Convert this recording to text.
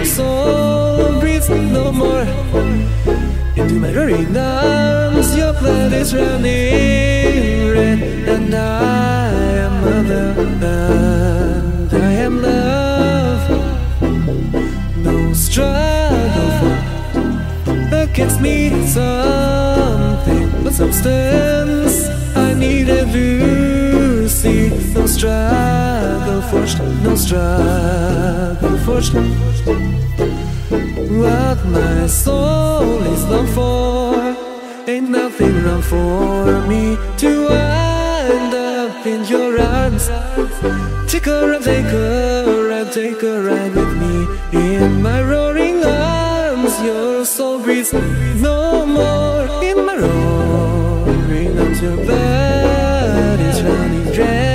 your soul breathes no more. Into my roaring arms, your blood is running red, and I am mother, and I am love. No struggle fought against me, something, but substance I need you see. No struggle forged, no struggle forced. What my soul is long for. Ain't nothing wrong for me To wind up in your arms. Take a ride, take a ride, take a ride with me In my roaring arms. Your soul breathes no more. In my roaring arms Your blood is running dry